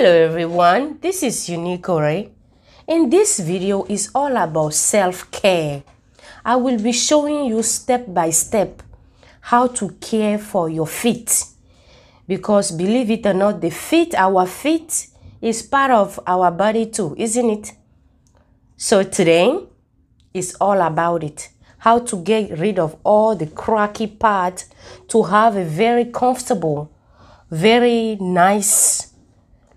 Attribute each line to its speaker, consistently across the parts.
Speaker 1: Hello everyone, this is Uneek Oré. In this video is all about self-care. I will be showing you step by step how to care for your feet. Because believe it or not, the feet, our feet is part of our body too, isn't it? So today is all about it. How to get rid of all the cracky parts to have a very comfortable, very nice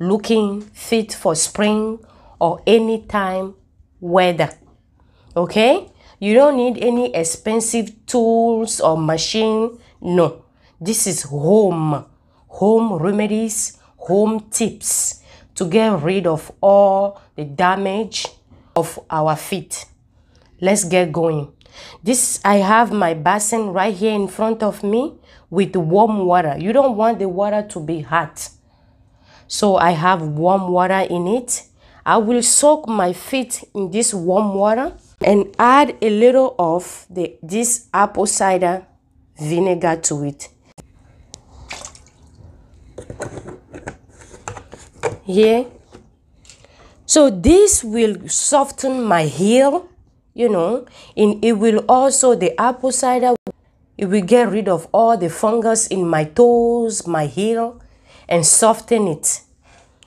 Speaker 1: looking fit for spring or any time weather. Okay? You don't need any expensive tools or machine. No. This is home. Home remedies, home tips to get rid of all the damage of our feet. Let's get going. This I have my basin right here in front of me with warm water. You don't want the water to be hot. So I have warm water in it. I will soak my feet in this warm water and add a little of the this apple cider vinegar to it. Here. So this will soften my heel, you know, and it will also, the apple cider, it will get rid of all the fungus in my toes, my heel, and soften it.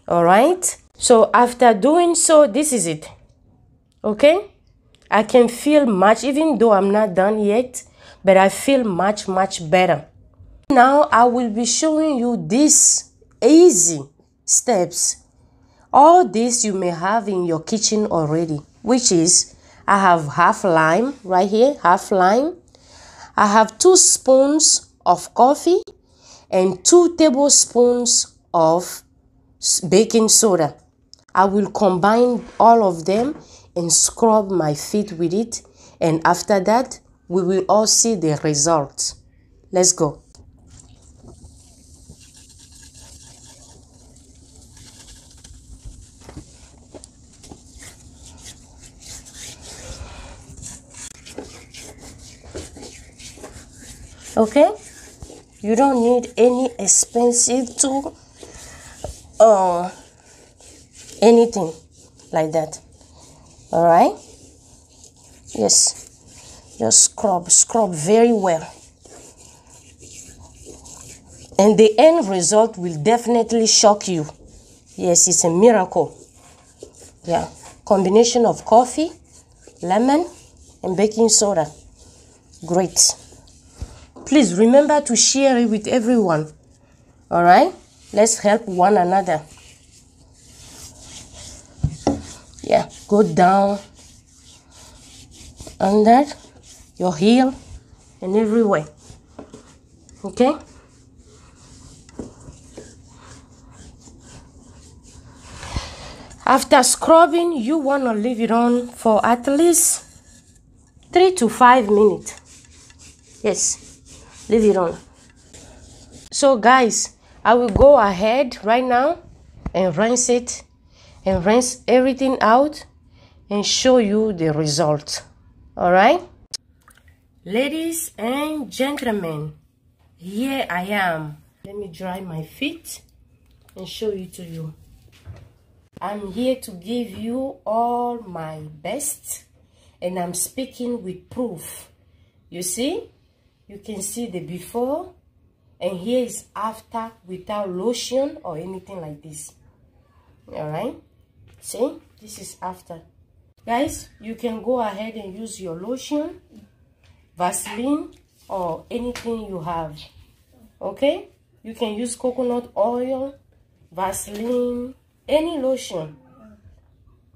Speaker 1: All right. So after doing so, this is it. Okay. I can feel much, even though I'm not done yet, but I feel much, much better. Now I will be showing you these easy steps. All this you may have in your kitchen already, which is I have half lime right here, half lime. I have two spoons of coffee and two tablespoons of baking soda. I will combine all of them and scrub my feet with it. And after that, we will all see the results. Let's go. Okay? You don't need any expensive tool or anything like that. All right yes. Just scrub scrub very well. And the end result will definitely shock you. Yes it's a miracle. Yeah. Combination of coffee lemon and baking soda. Great please remember to share it with everyone. All right? Let's help one another. Yeah go down. Under your heel and everywhere. Okay? After scrubbing you want to leave it on for at least three to five minutes. Yes leave it on. So guys i will go ahead right now and rinse it and rinse everything out and show you the result. All right? Ladies and gentlemen here i am. Let me dry my feet and show you to you. I'm here to give you all my best and i'm speaking with proof. You see you can see the before and here is after without lotion or anything like this. All right? See? This is after. Guys you can go ahead and use your lotion vaseline or anything you have. Okay? You can use coconut oil vaseline any lotion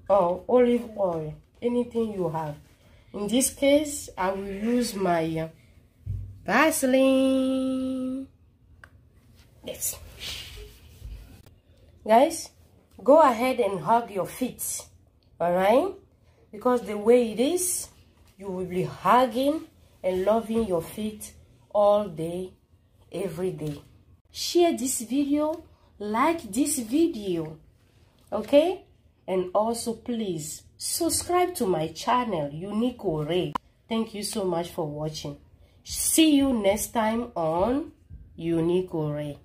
Speaker 1: or olive oil anything you have. In this case i will use my uh, vaseline. Yes. Guys go ahead and hug your feet all right? Because the way it is you will be hugging and loving your feet all day every day. Share this video like this video okay? And also please subscribe to my channel Uneek Oré. thank you so much for watching see you next time on Uneek Oré.